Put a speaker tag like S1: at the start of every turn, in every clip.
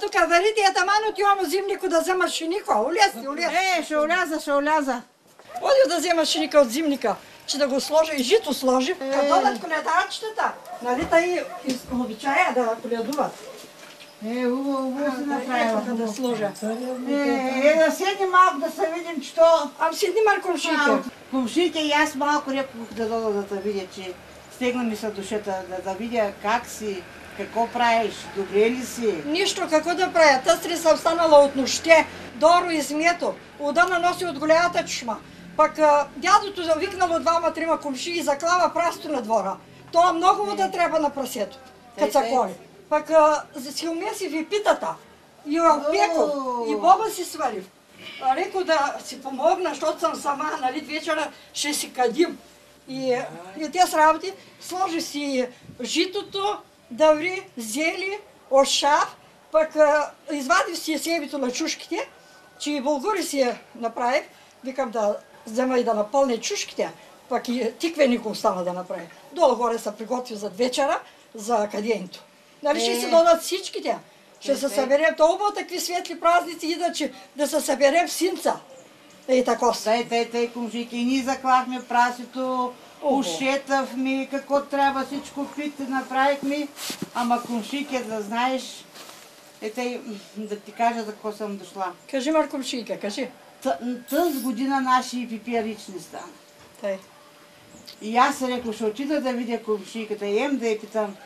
S1: тук варите, е таман отивам зимнико да взема шиника. Улез, улез.
S2: Е, ще уляза, ще уляза.
S1: Оди да взема шиника от зимника, че да го сложи и жито сложи. Е. Като додат коледарчетата, нали тъй обичая да коледуват.
S2: Е, хубаво, хубаво си направила.
S1: Да сложа.
S2: Е, е, да седнем малко да се видим, че то...
S1: Ам седни Маркомшите.
S2: Комшите и аз малко рекох да дойда да те видя, че стегна ми се душата, да, да видя как си, какво правиш, добре ли си.
S1: Нищо, какво да правя? Тъстри съм станала от нощте, Доро и смето. Удана носи от голямата чушма. Пък а, дядото завикнало двама-трима комши и заклава прасто на двора. Това много вода трябва на прасето, като се коли. Пък а, си умеси ви питата. И опеко, и боба си сварив. А, Реко да си помогна, защото съм сама, нали, вечера ще си кадим. И, и те с работи, сложи си житото, дъври, зели, ошав, пък а, извадив си себето на чушките, че и булгури си я направих, викам да взема и да напълня чушките, пък и тиквеник остана да направи. Долу-горе се приготви за вечера, за кадиенето. Нали ще
S2: Е.
S1: се додат всичките. Ще
S2: Е,
S1: се
S2: е.
S1: съберем толкова такви светли празници идат, че да се съберем синца. И тако.
S2: Тъй, тъй, тъй, комшики, и ние заклахме прасето,
S1: Ого.
S2: ушетахме, какво трябва, всичко пите направихме, ама комшики, да знаеш, е тъй, да ти кажа за какво съм дошла.
S1: Кажи Маркомшийка, кажи.
S2: Тъз година наши пипиарични стана.
S1: Тъй.
S2: И аз се рекла, ще отида да видя комшийката ем да я питам,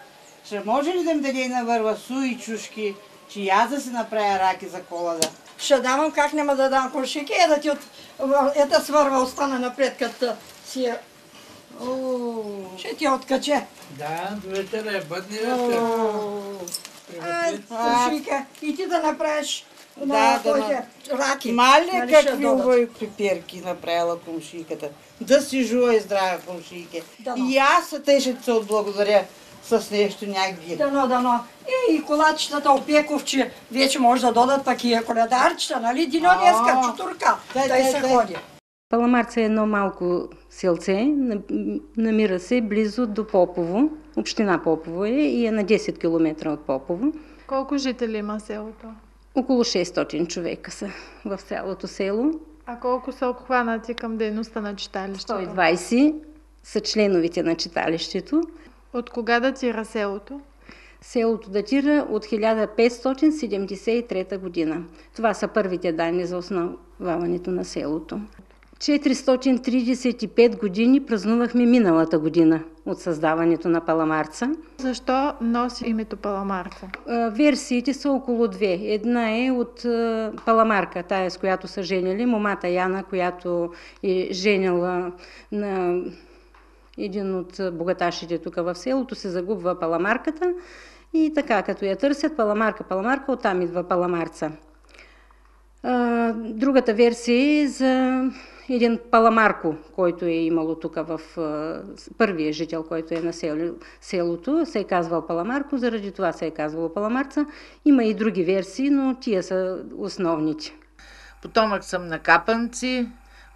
S2: ще може ли да ми даде на върва суи чушки, че и аз да си направя раки за колада.
S1: Ще давам как няма да дам кошики, е да ти от... Ета свърва остана напред, като си я... Ще ти откаче.
S3: Да, вечера е бъдни вечер.
S1: Ай, и ти да направиш
S2: Да, да,
S1: раки. Ще
S2: какви убави пиперки направила комшийката. Да си жува и здрава комшийке.
S1: Дано.
S2: И аз те ще се отблагодаря с нещо някакви.
S1: Дано, дано. И, и колачетата опековче вече може да додат пък и коледарчета, нали? Дино днеска,
S2: А.
S1: чутурка,
S2: Дай,
S1: се ходи.
S4: Паламарца е едно малко селце, на- намира се близо до Попово, община Попово е и е на 10 км от Попово.
S5: Колко жители има селото?
S4: Около 600 човека са в цялото село.
S5: А колко са обхванати към дейността на читалището?
S4: 120 са членовете на читалището.
S5: От кога датира селото?
S4: Селото датира от 1573 година. Това са първите данни за основаването на селото. 435 години празнувахме миналата година от създаването на Паламарца.
S5: Защо носи името Паламарца?
S4: Версиите са около две. Една е от Паламарка, тая с която са женили, момата Яна, която е женила на един от богаташите тук в селото, се загубва Паламарката и така, като я търсят, Паламарка, Паламарка, оттам идва Паламарца. Другата версия е за един Паламарко, който е имало тук в първия жител, който е населил селото, се е казвал Паламарко, заради това се е казвало Паламарца. Има и други версии, но тия са основните.
S6: Потомък съм на капанци,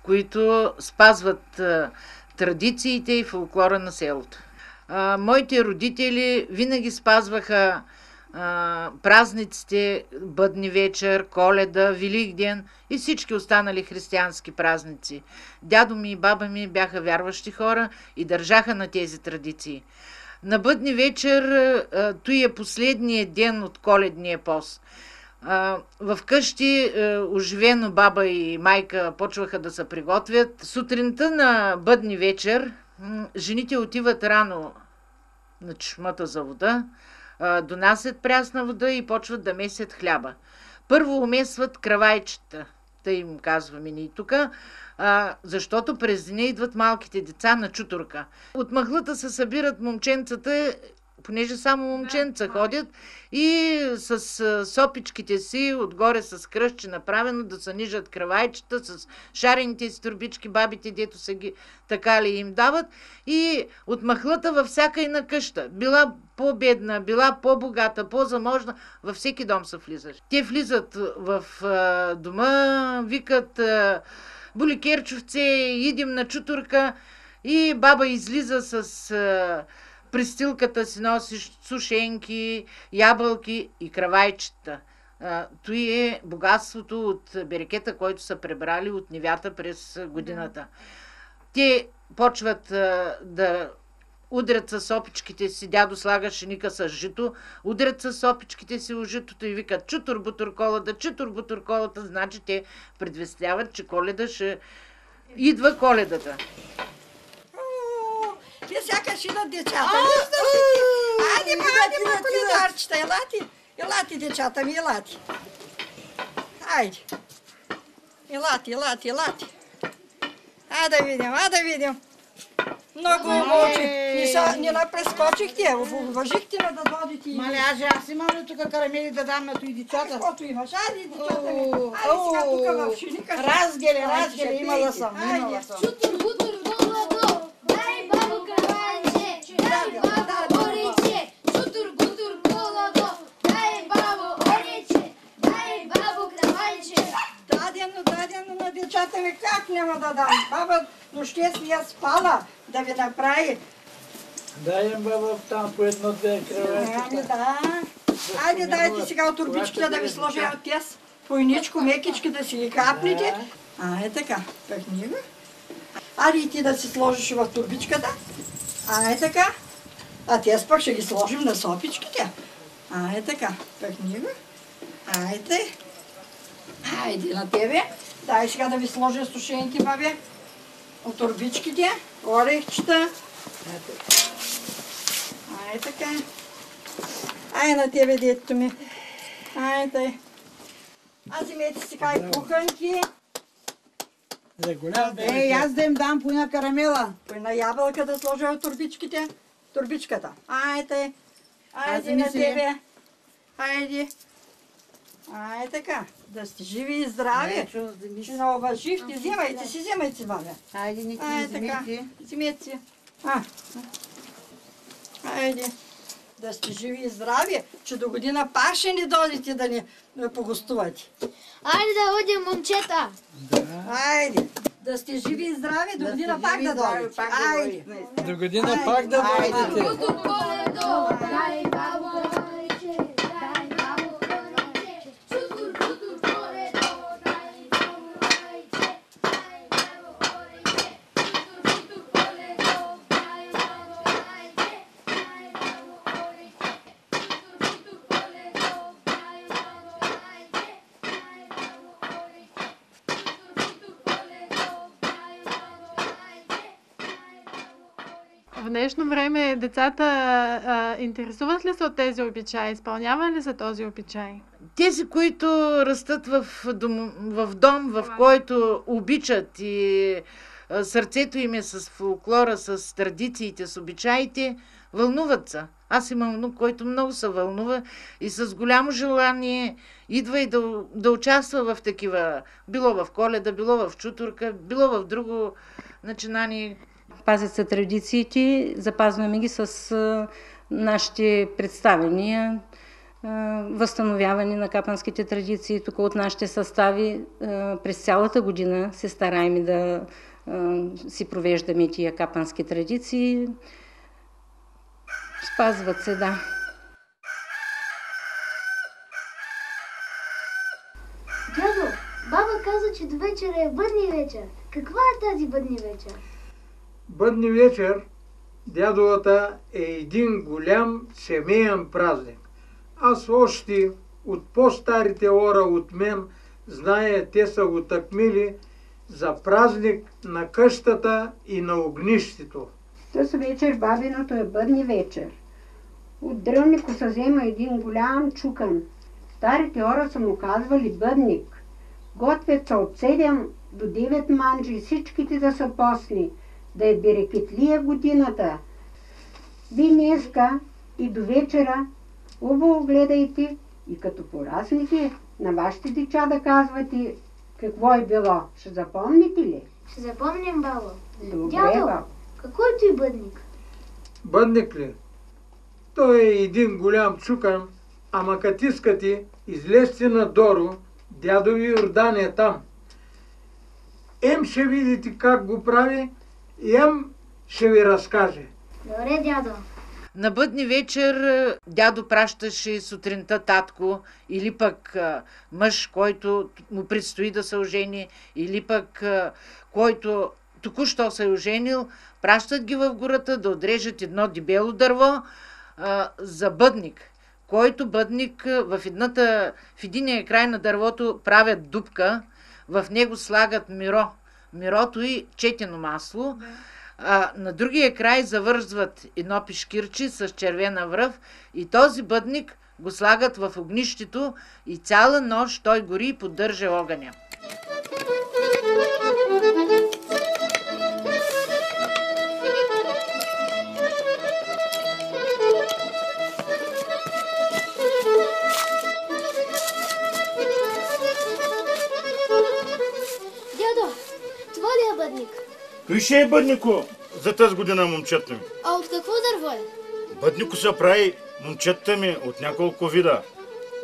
S6: които спазват традициите и фолклора на селото. Моите родители винаги спазваха празниците, Бъдни вечер, Коледа, Великден и всички останали християнски празници. Дядо ми и баба ми бяха вярващи хора и държаха на тези традиции. На Бъдни вечер, той е последният ден от коледния пост. В къщи оживено баба и майка почваха да се приготвят. Сутринта на бъдни вечер жените отиват рано на чешмата за вода, донасят прясна вода и почват да месят хляба. Първо умесват кравайчета, тъй им казваме ние тук, защото през деня идват малките деца на чутурка. От мъглата се събират момченцата, понеже само момченца ходят, и с сопичките си, отгоре с кръщи направено, да се нижат кравайчета, с шарените си турбички, бабите, дето са ги така ли им дават. И от махлата във всяка една къща, била по-бедна, била по-богата, по-заможна, във всеки дом са влизаш. Те влизат в а, дома, викат а, Боликерчовце, идем на чутурка и баба излиза с а, пристилката си носи сушенки, ябълки и кравайчета. Той е богатството от берекета, който са пребрали от нивята през годината. Те почват а, да удрят с опичките си, дядо слага шиника с жито, удрят с опичките си у житото и викат чутур бутур колата, колата, значи те предвестяват, че коледа ще... Идва коледата.
S1: О, Те сякаш идат децата. Виждаш ли ти? Айде, ма, айде, ма, коледарчета, елати. Елати, децата ми, елати. Айде. Елати, елати, елати. А да видим, а да видим. Много обочи. Не, са, не напрескочихте, уважихте ме да додите и...
S2: Мале, аз, аз имам ли тук карамели да дам на той децата?
S1: Каквото имаш, айде, децата ми.
S2: О,
S1: Айде сега тук
S2: о,
S1: в шиника. ще-
S2: Разгеле,
S1: Айде,
S2: разгеле,
S1: ще
S2: имала
S1: пиете.
S2: съм,
S1: Айде.
S2: имала съм.
S7: Чутур, бутур, голодо, дай бабо краванче, дай бабо орече. Чутур, бутур, голодо, дай бабо орече, дай бабо краванче.
S1: Дадено, децата ми, как няма да дам? Баба нощес ми я спала да ви направи.
S3: Дай им баба там по едно-две
S1: Ами
S3: кръвечета.
S1: да. Айде дайте сега от турбичките да ви сложа от тез. Пойничко, мекички да си ги капнете. А, е така. Пъхни. Айде и ти да си сложиш в турбичката. А, е така. А тез пък ще ги сложим на сопичките. А, е така. Пъхни го. Айде. Айде на тебе. Дай сега да ви сложа сушените бабе. От турбичките. Орехчета. Ай така. Ай на тебе, детето ми. Ай тай. А вземете сега и куханки.
S3: За голям
S2: Ей, аз да им дам по една карамела.
S1: Кой на ябълка да сложа от турбичките. Турбичката. Ай. Айде
S2: Аз
S1: на тебе. Айде. Ай така. Да сте живи и здрави. На уважихте. Вземайте си, вземайте, бабе.
S2: Айде, не ти вземете.
S1: Вземете си. А. Айде. Да сте живи и здрави, че до година пак ще ни дойдете да ни погостувате.
S7: Айде да одим, момчета.
S1: Айде. Да сте живи и здрави, до година да
S2: пак да дойдете.
S3: До година пак да дойдете.
S5: Децата а, интересуват ли се от тези обичаи? Изпълнява ли се този обичай?
S6: Тези, които растат в дом, в, дом, в който обичат и а, сърцето им е с фолклора, с традициите, с обичаите, вълнуват се. Аз имам внук, който много се вълнува и с голямо желание идва и да, да участва в такива, било в коледа, било в чутурка, било в друго начинание.
S4: Пазят се традициите, запазваме ги с нашите представения, възстановяване на капанските традиции. Тук от нашите състави през цялата година се стараем да си провеждаме тия капански традиции. Спазват се, да.
S7: Дядо, баба каза, че до вечера е бъдни вечер. Каква е тази бъдни вечер?
S8: Бъдни вечер, дядовата е един голям семейен празник. Аз още от по-старите ора от мен зная, те са го такмили за празник на къщата и на огнището.
S9: Тъс вечер бабиното е бъдни вечер. От дръвнико се взема един голям чукан. Старите хора са му казвали бъдник. Готвят се от 7 до 9 манджи, всичките да са постни, да е берекетлия годината. Ви днеска и до вечера убаво гледайте и като поразните на вашите деча да казвате какво е било. Ще запомните ли?
S7: Ще запомним, баба.
S9: Добре,
S7: Дядо!
S9: бабо.
S7: Какой е той бъдник?
S8: Бъдник ли? Той е един голям чукан, ама като искате, излезте на Доро, дядови Йордан е там. Ем ще видите как го прави, ем ще ви разкаже.
S7: Добре, дядо.
S6: На бъдни вечер а, дядо пращаше сутринта татко или пък а, мъж, който му предстои да се ожени, или пък а, който току-що се е оженил, пращат ги в гората да отрежат едно дебело дърво а, за бъдник, който бъдник в, едната, в единия край на дървото правят дупка, в него слагат миро, мирото и четено масло, а на другия край завързват едно пишкирче с червена връв и този бъдник го слагат в огнището и цяла нощ той гори и поддържа огъня.
S10: Той ще е бъднико за тази година, момчета ми.
S7: А от какво дърво е?
S10: Бъднико се прави, момчета ми, от няколко вида.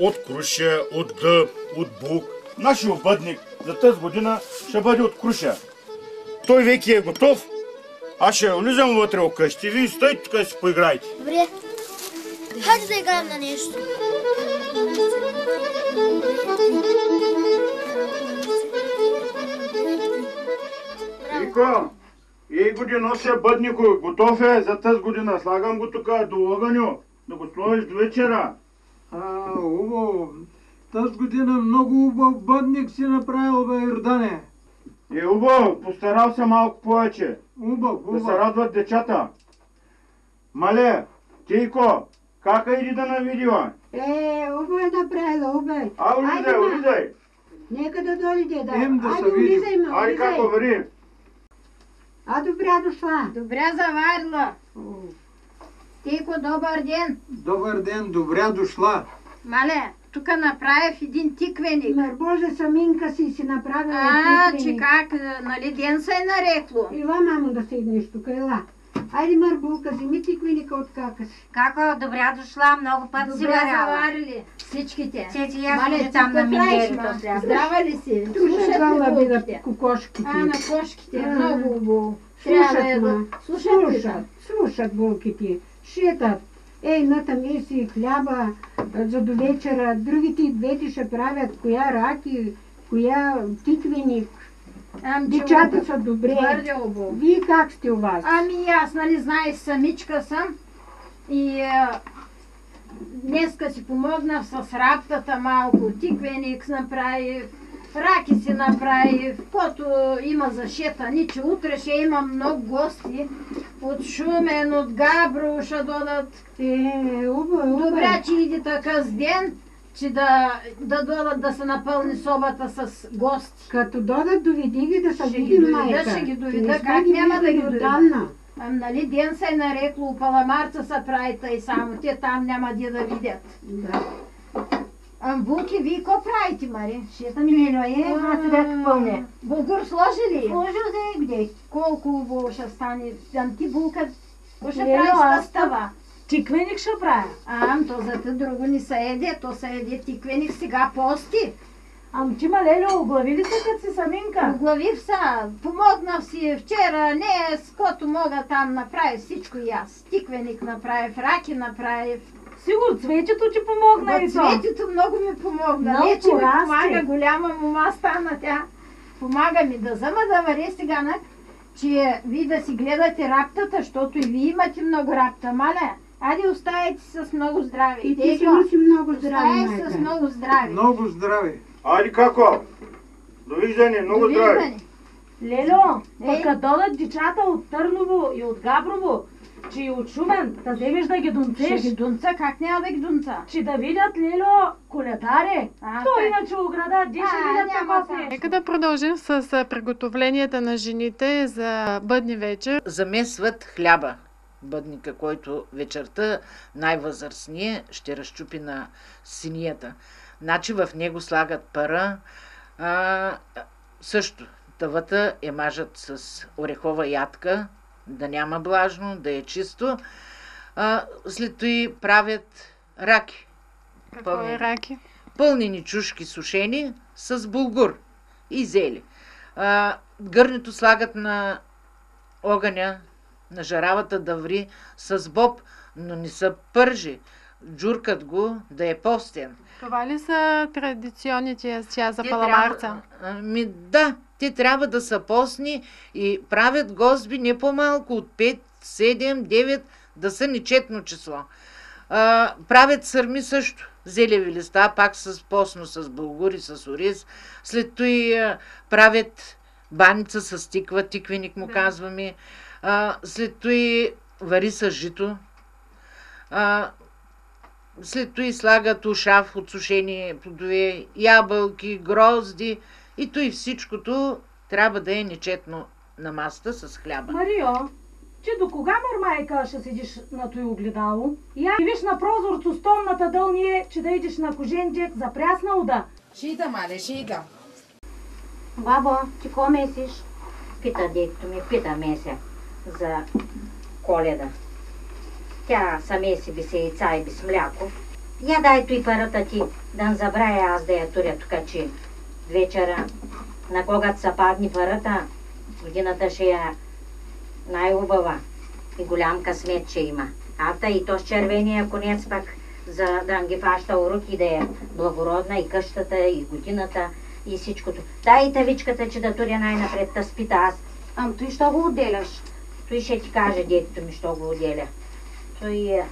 S10: От круша, от дъб, от бук. Нашия бъдник за тази година ще бъде от круша. Той веки е готов. Аз ще влизам вътре в къщи. Вие стойте тук и си поиграйте.
S7: Добре. Хайде да играем на нещо.
S10: Ико, ей година нося бъднико. Готов е за тази година. Слагам го тук до огъню. Да го сложиш до вечера.
S8: А, убаво. Тази година много убав бъдник си направил, бе, Йордане.
S10: Е, убаво, постарал се малко повече.
S8: Убав,
S10: Да се
S8: убав.
S10: радват дечата. Мале, Тейко, кака иди да навидила?
S9: Е, оба е направила, оба е.
S10: А, улизай, улизай.
S9: Нека да дойде, да.
S8: Ем да се видим.
S10: Айде како вари.
S9: А, добре дошла.
S11: Добре заварила. Тико, добър ден.
S8: Добър ден, добре дошла.
S11: Мале, тук направих един тиквеник.
S9: Мар Боже, саминка си си направила
S11: А, че
S9: тиквеник.
S11: как, нали ден се е нарекло?
S9: Ела, мамо, да седнеш тук, ела. Айде, Марбулка, вземи тиквеника от кака си.
S12: Како, добре дошла, много път си
S11: Добре
S12: варяла.
S11: заварили всичките.
S12: Цеци, аз
S11: Мале,
S12: там
S11: ти
S12: на сега.
S11: Здрава ли си?
S9: Слушат да
S11: булките?
S9: кокошките.
S11: А, на кошките,
S9: А.
S11: много хубаво.
S9: Слушат, ма.
S11: Слушат
S9: Слушат, булките. Шетат. Ей, натам си хляба за до вечера. Другите двете ще правят коя раки, коя тиквеник.
S11: Ам,
S9: са добре.
S11: Твърде.
S9: Вие как сте у вас?
S11: Ами аз, нали, знаеш, самичка съм и а, днеска си помогнах с работата малко. Тиквеник направих, раки си направих, каквото има за шетани, че утре ще има много гости от Шумен, от Габро ще додат.
S9: Е, уба.
S11: Добре, че иде така с ден, че да, да додат да се напълни собата с гости.
S9: Като додат, доведи ги да са
S11: Ще ги доведа,
S9: майка.
S11: ще ги доведа, как няма да ги доведа? Ам, нали, ден се е нарекло, у Паламарца са прави и само, те там няма де да видят.
S9: Да.
S11: Ам, булки, вие какво правите, Мари?
S12: Ще ми лело е, аз сега пълне.
S11: Булгур сложи ли?
S12: Сложил да е где?
S11: Колко ще стане. Ам, ти булка, какво ще
S12: Лело,
S11: правиш
S12: аз
S11: с тъва?
S12: Тиквеник ще правя.
S11: Ам, то за те друго не се еде, то се еде тиквеник сега пости.
S12: Ам ти ма лело, оглави ли се като си саминка?
S11: Оглавих се, помогнах си вчера, не, с който мога там направи всичко и аз. Тиквеник направих, раки направих.
S12: Сигурно цветето ти помогна и
S11: От
S12: то.
S11: Цветето много ми помогна.
S12: Много
S11: не, че ми помага, голяма мома стана тя. Помага ми да взема да варя сега, че вие да си гледате раптата, защото и вие имате много рапта. Маля, айде оставайте с много здраве.
S9: И ти си носи много здраве,
S11: Оставай с
S9: майка.
S11: много здраве.
S8: Много здраве.
S10: Айде како? Довиждане, много здраве.
S11: Довиждане.
S12: Лело,
S11: Ей.
S12: пък като додат дечата от Търново и от Габрово, че и от Шумен, да вземеш да ги
S11: Ще
S12: донцеш,
S11: ги дунца, как няма да ги дунца?
S12: че да видят Лело коледаре.
S11: А,
S12: То иначе ограда, де ще видят
S11: няма
S12: такова
S11: там.
S12: е.
S5: Нека да продължим с приготовленията на жените за бъдни вечер.
S6: замесват хляба. Бъдника, който вечерта най-възрастния ще разчупи на синията. Значи в него слагат пара. А, също тъвата я мажат с орехова ядка, да няма влажно, да е чисто. А, след това правят раки.
S5: Какво
S6: Пълни.
S5: е раки?
S6: Пълнени чушки сушени с булгур и зели. А, гърнето слагат на огъня, на жаравата да ври с боб, но не се пържи. Джуркат го да е постен.
S5: Това ли са традиционните ястия за
S6: Те
S5: паламарца?
S6: трябва- Ами да, те трябва да са постни и правят гозби не по-малко от 5, 7, 9, да са нечетно число. А, правят сърми също. Зелеви листа, пак с постно, с българи, с ориз. След той а, правят баница с тиква, тиквеник му казваме. А, след той вари с жито. А, след това слагат ушав от сушени плодове, ябълки, грозди и то и всичкото трябва да е нечетно на масата с хляба.
S12: Марио, ти до кога мърмайка ще седиш на той огледало? Я виж на прозорцу стомната дълние, че да идеш на коженчек за прясна уда.
S2: Шида, мале, шида.
S13: Бабо, ти ко месиш? Пита дето ми, пита месе за коледа. Тя са меси би се яйца и без мляко. Я дай той парата ти, да не забравя аз да я туря тук, че вечера, на когато са падни парата, годината ще е най-убава и голям късмет ще има. А та и то с червения конец пак, за да ги фаща уроки, да е благородна и къщата, и годината, и всичкото. Дай тавичката, че да туря най-напред, та спита аз. Ам, той що го отделяш? Той ще ти каже, детето ми, що го отделя. Той е...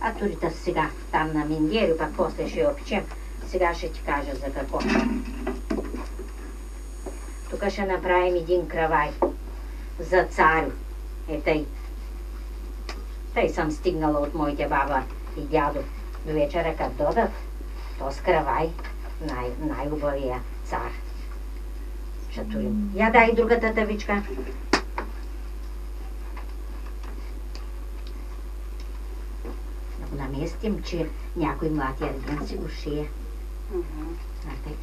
S13: А турите сега, там на Миндери, пак после ще я опечем. Сега ще ти кажа за какво. Тук ще направим един кравай за царю. Е тъй. Тъй съм стигнала от моите баба и дядо. До вечера, като додат, то с кравай най- най-убавия цар. Ще турим. Я дай другата тавичка. Да го наместим, че някой млад ярген си го шие.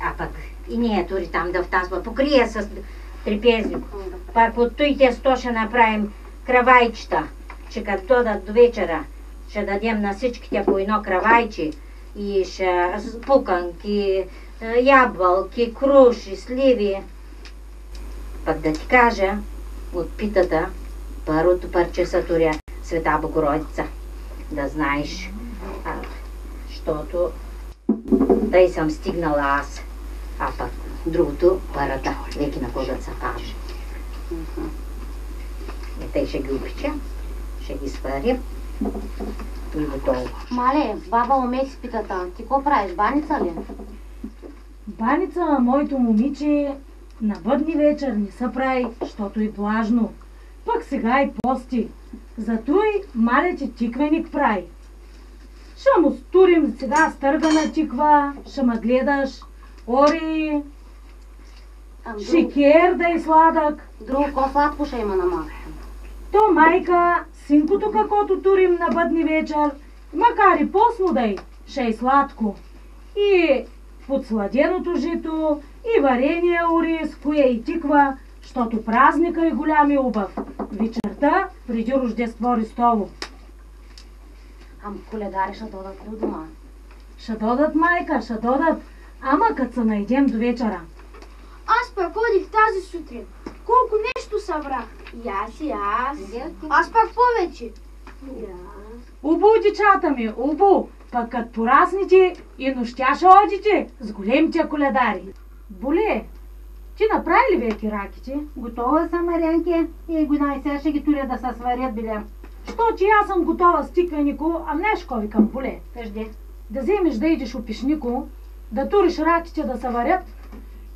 S13: А, пък и ние тури там да втазва. Покрие с трепези. Пак от той те сто ще направим кравайчета, че като додат до вечера, ще дадем на всичките по едно кравайче и ще пуканки, е, ябълки, круши, сливи. Пък да ти кажа, от питата, първото парче са туря Света Богородица. Да знаеш. А, защото тъй съм стигнала аз. А пък другото парата, веки на кога са паже. И тъй ще ги опечем, ще ги сварим и готово.
S14: Мале, баба умеси питата. Ти ко правиш, баница ли?
S12: Баница на моето момиче на бъдни вечер не се прави, защото е влажно. Пък сега и пости. Затой мале ти тиквеник прави. Ще му стурим сега стъргана тиква, ще ме гледаш, ори, шикер да е сладък.
S14: Друго ко сладко ще има на малко.
S12: То майка, синкото каквото турим на бъдни вечер, макар и посно да е, ще е сладко. И подсладеното жито, и варение ориз, кое и тиква, защото празника е голям и убав. Вечерта преди Рождество Христово.
S14: Ам коледари ще додат ли у дома?
S12: Ще додат майка, ще додат, ама като се найдем до вечера.
S7: Аз пък ходих тази сутрин. Колко нещо събрах. И аз, и аз. Аз пак повече.
S12: Убо, дечата ми, убо, пък като порасните и нощя ще одите с големите коледари. Боле, ти направи ли веки раките?
S13: Готова съм, Марянке. И го най-сега ще ги туря да се сварят, билям.
S12: Що, че аз съм готова с тиквенико, а не шко викам поле.
S13: Кажди.
S12: Да вземеш да идеш у пишнико, да туриш раките да се варят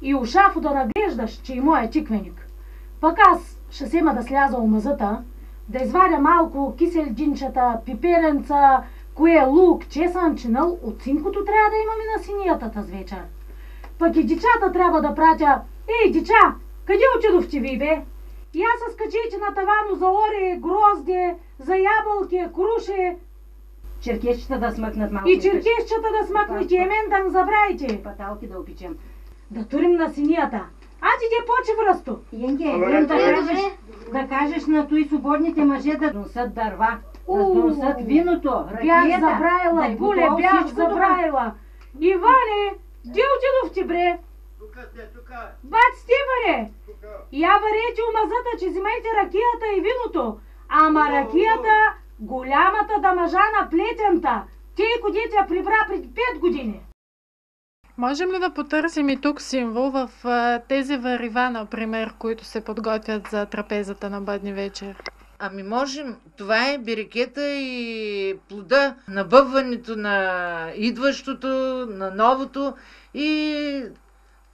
S12: и у шафо да наглеждаш, че и моя тиквеник. Пък аз ще сема да сляза у мазата, да изваря малко киселджинчета, пиперенца, кое лук, чесън, чинъл, от цинкото трябва да имаме на синията тази вечер. Пък и дечата трябва да пратя. Ей, деча, къде отидохте ви, бе? Я се скачите на тавано за оре, грозде, за ябълки, круши.
S13: Черкещата да смъкнат малко.
S12: И черкещата да смъкнете, и мен да не забравите.
S13: Паталки да опичем.
S12: Да турим на синията. А ти де поче връсто.
S13: Янке,
S12: Добре,
S13: да, кажеш, да кажеш на той свободните мъже да носят дърва, да носят виното,
S12: Бях
S13: ракията.
S12: забравила,
S13: да
S12: бях забравила. Иване, де отидохте, бре? Бат Стиване, я варете у мазата, че взимайте ракията и виното. Ама ракията Голямата дамажа на плетента. Тейко дете я прибра преди 5 години.
S5: Можем ли да потърсим и тук символ в а, тези варива, например, които се подготвят за трапезата на бъдни вечер?
S6: Ами можем. Това е берекета и плода, набъбването на идващото, на новото и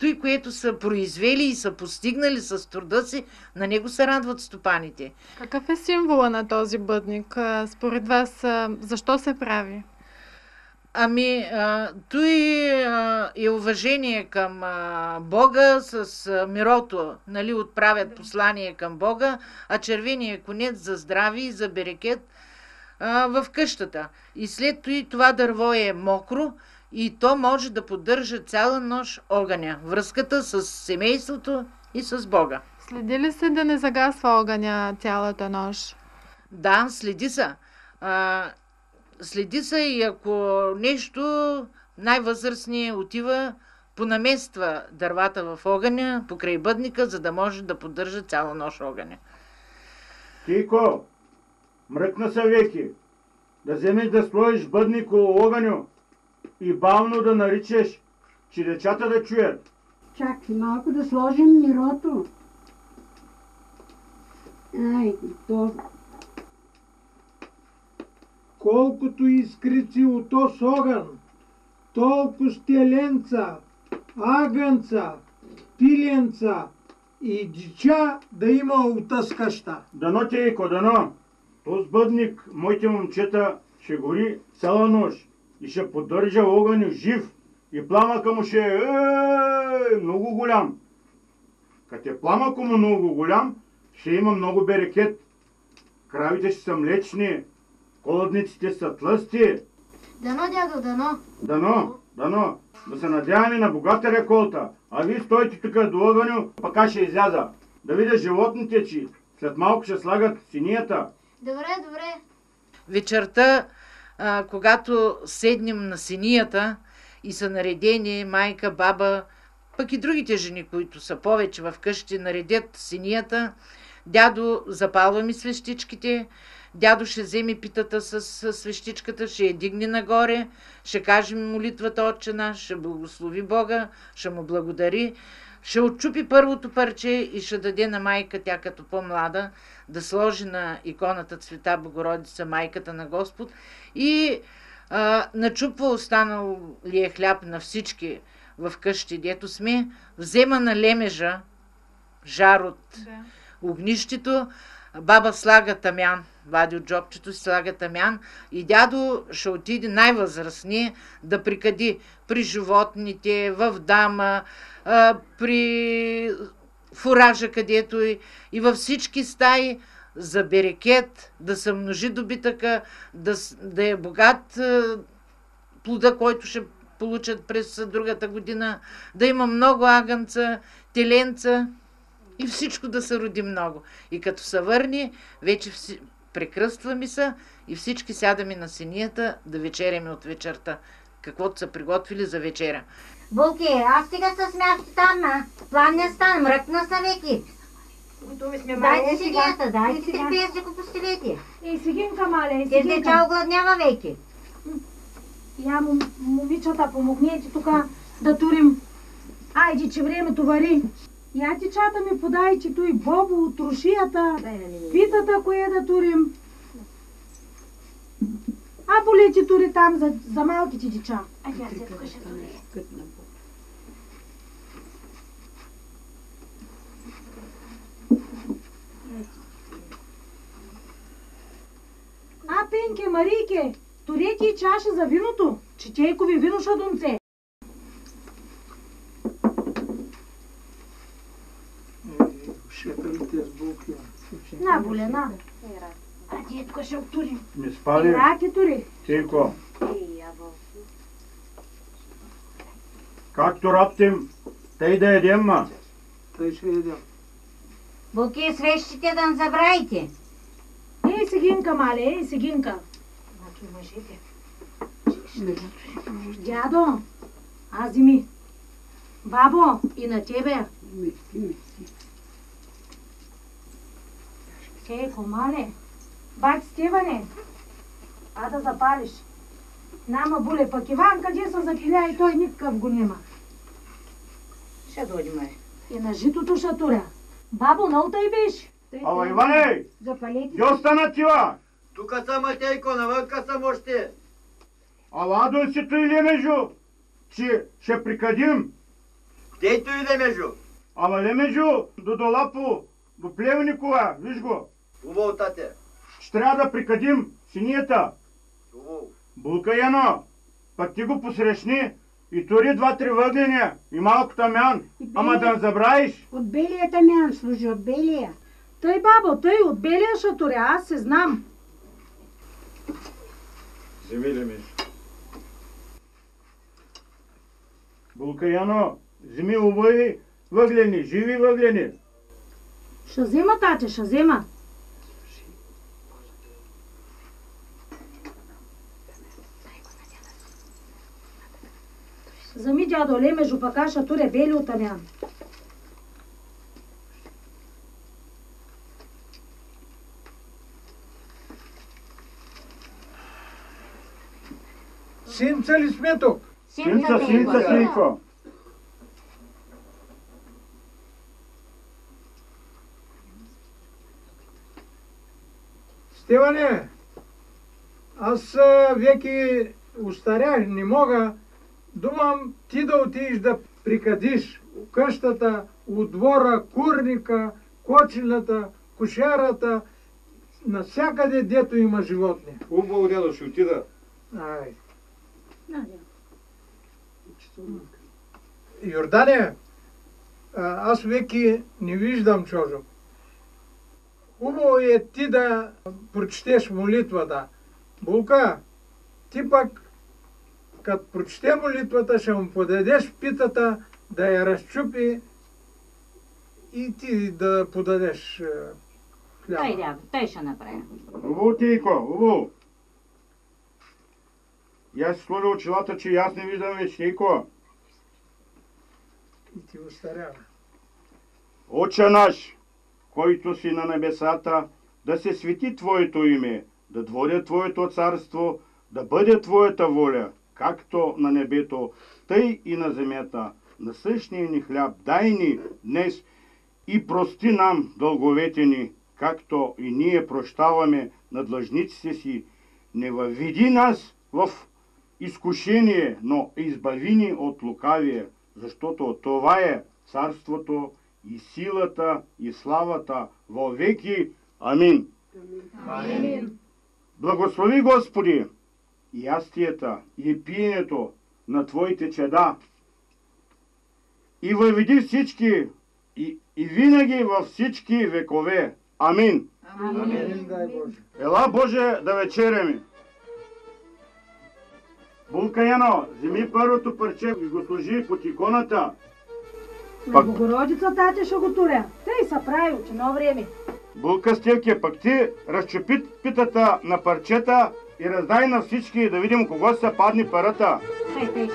S6: той, което са произвели и са постигнали с труда си, на него се радват стопаните.
S5: Какъв е символа на този бъдник? Според вас, защо се прави?
S6: Ами, той е уважение към Бога с мирото, нали, отправят послание към Бога, а червения конец за здраве и за берекет в къщата. И след това дърво е мокро и то може да поддържа цяла нощ огъня, връзката с семейството и с Бога.
S5: Следи ли се да не загасва огъня цялата нощ?
S6: Да, следи са. А, следи са и ако нещо най-възрастният отива, понамества дървата в огъня, покрай бъдника, за да може да поддържа цяла нощ огъня.
S10: Тико, мръкна се веки, да вземеш да сложиш бъдник около огъню и бавно да наричаш, че децата да чуят.
S9: Чакай малко да сложим мирото. Ай, то
S8: Колкото искрици от ос огън, толкова стеленца, агънца, пиленца и дича да има от къща.
S10: Дано Тейко, дано. Този бъдник, моите момчета, ще гори цяла нощ и ще поддържа огъня жив и пламъка му ще е е, много голям. Като е пламъка му много голям, ще има много берекет. Кравите ще са млечни, колодниците са тлъсти.
S7: Дано, дядо, дано.
S10: Дано, дано, да се надяваме на богата реколта. А вие стойте тук до огъню, пък ще изляза. Да видя животните, че след малко ще слагат синията.
S7: Добре, добре.
S6: Вечерта, а, когато седнем на синията и са наредени майка, баба, пък и другите жени, които са повече в къщи, наредят синията, дядо запалва ми свещичките, дядо ще вземе питата с, с свещичката, ще я дигне нагоре, ще каже молитвата Отче наш, ще благослови Бога, ще му благодари, ще отчупи първото парче и ще даде на майка, тя като по-млада, да сложи на иконата Цвета Богородица, майката на Господ и а, начупва останалия хляб на всички в къщи, дето сме, взема на лемежа жар от огнището, баба слага тамян, вади от джобчето си, слага тамян и дядо ще отиде най-възрастни да прикади при животните, в дама, а, при фуража където и, и във всички стаи за берекет, да се множи добитъка, да, да е богат а, плода, който ще получат през другата година, да има много агънца, теленца и всичко да се роди много. И като се върне, вече вси... прекръстваме се и всички сядаме на синията да вечеряме от вечерта, каквото са приготвили за вечеря.
S13: Булки, аз сега се смяхте там, а? План не стана, мръкна са веки. Дайте
S12: е,
S13: синията, дайте
S12: сега.
S13: търпение, го постелете.
S12: Ей, сегинка, мале, ей,
S13: Те
S12: сегинка.
S13: деца огладнява веки.
S12: Я, мом, момичета, помогнете тук да турим. Айде, че времето вари. Я дечата ми подайте той бобо от рушията, питата, кое да турим. А болете тури там за, за малките деча. Айде, аз се тук ще тури. А, Пенке, Марийке, турете и чаша за виното, че тейкови вино шадунце.
S8: Шепелите с булки.
S12: На, боле, на. А, детко ще отурим.
S10: Не спали.
S12: Раки тури.
S10: Тико, както раптим, тъй да едем, ма.
S8: Тъй ще едем.
S13: Булки, свещите да не забравите.
S12: Ей, сегинка, мале, ей, сегинка. Значи мъжете. Дядо, ази ми. Бабо, и на тебе. Сейко, мале. Бать Стеване, А да запалиш. Нама буле, пък Иван къде се запиля и той никакъв го нема.
S13: Ще дойдем.
S12: И на житото шатура. Бабо, нал тъй беше.
S10: Ала Иване,
S9: Запалете.
S10: где остана тива?
S15: Тука са Матейко, навънка съм още.
S10: Ала адо си той ли межу, че ще прикадим.
S15: Дейто и да межу.
S10: Ала ли межу, до долапо, до плевникова, виж го.
S15: Хубаво, тате.
S10: Ще трябва да прикадим синията.
S15: Хубаво.
S10: Булка Яно, пък ти го посрещни и тори два-три въгления и малко тамян. Ама да не забравиш.
S9: От белия тамян служи, от белия.
S12: Тъй, бабо, тъй от белия шатуря, аз се знам.
S10: Вземи ли межу? Булка Яно, вземи убави въглени, живи въглени.
S12: Ще взема, тате, ще взема. Зами дядо Лемежу пака шатуре бели от тамян.
S8: Синца ли сме тук?
S10: Синца, синца, синко.
S8: Стеване, аз веки устарях, не мога. Думам ти да отидеш да прикадиш у къщата, у двора, курника, кочината, кошарата, навсякъде, дето има животни.
S15: Хубаво, дядо, ще отида.
S8: Ай. Йордане, аз веки не виждам чожо. Хубаво е ти да прочетеш молитвата. Булка, ти пък, като прочете молитвата, ще му подадеш питата да я разчупи и ти да подадеш е,
S13: Той,
S8: хляба.
S13: дядо, той ще направи.
S10: Хубаво, Тийко. И аз си сложил очилата, че и аз не виждам вече, Тийко.
S8: И ти устарява.
S10: Отче наш, който си на небесата, да се свети Твоето име, да дворя Твоето царство, да бъде Твоята воля, както на небето, тъй и на земята. На същия ни хляб дай ни днес и прости нам дълговете ни, както и ние прощаваме на длъжниците си. Не въведи нас в изкушение, но избави ни от лукавие, защото това е царството и силата и славата во веки. Амин.
S12: Амин.
S10: Благослови Господи ястията и пиенето на Твоите чеда и въведи всички и, и винаги във всички векове. Амин.
S8: Амин, дай Боже.
S10: Ела Боже да вечеряме. Булка Яно, вземи първото парче и го сложи под иконата.
S12: На
S10: Пак-
S12: Богородица тате ще го туря. Тъй са прави, че време.
S10: Булка Стевке, пък ти разчупи питата на парчета и раздай на всички да видим кого се падне парата.
S13: Той ще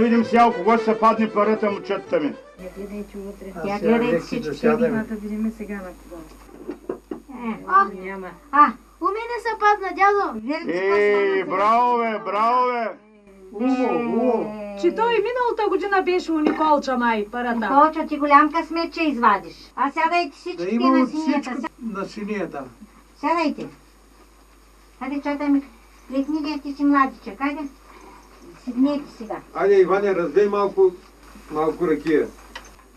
S10: видим сега кого ще се падне парата момчетата ми.
S13: Я гледайте утре.
S8: А
S13: Тя
S8: сега
S13: гледайте всички
S8: да
S13: една, да видим сега на кого.
S7: А,
S13: Е, няма.
S7: а, у мене се падна, дядо.
S10: Ей, браво бе, браво бе!
S12: Че той миналата година беше у Николча май, парата.
S13: Николчо, ти голям късмет, че извадиш. А сядайте
S8: Да
S13: всички
S8: има
S13: на синията.
S8: всичко на синията.
S13: Сядайте. Хайде, чата ми, кликни де ти си младиче, хайде. Седнете сега.
S15: Айде, Иване, разбей малко, малко ракия.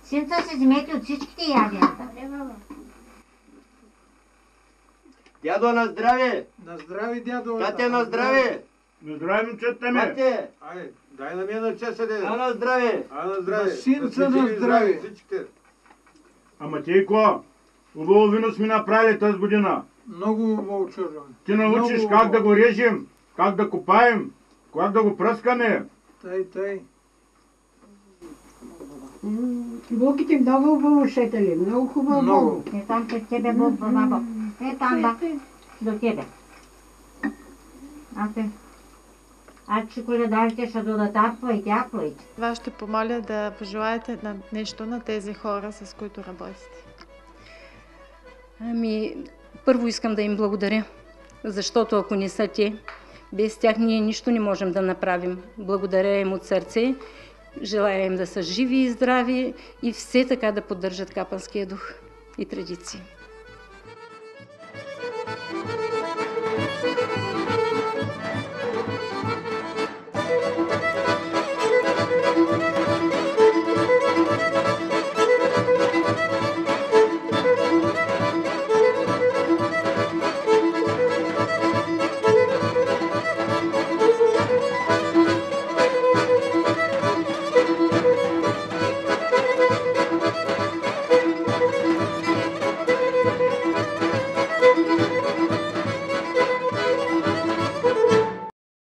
S13: Синца се вземете от всичките яденца.
S15: Дядо, на здраве!
S8: На здраве, дядо.
S15: Тате, на здраве!
S10: На здраве, момчета ми!
S15: Бате! Ай, дай на мен на чесъде!
S16: А на здраве!
S15: А на здраве!
S8: На синца на здраве.
S15: Всичките!
S10: Ама тейко, хубаво вино сме направили тази година.
S8: Много хубаво.
S10: Ти научиш как да го режем, как да копаем, как да го пръскаме.
S8: Тай, тай.
S9: Булките много хубаво шетали, много хубаво.
S8: Много.
S13: Е там пред тебе, бабо, бабо. Е там, ба. До тебе. А те. А че коледарите ще додат апла и тяплоите.
S5: Това ще помоля да пожелаете на нещо на тези хора, с които работите.
S4: Ами, първо искам да им благодаря, защото ако не са те, без тях ние нищо не можем да направим. Благодаря им от сърце, желая им да са живи и здрави и все така да поддържат капанския дух и традиции.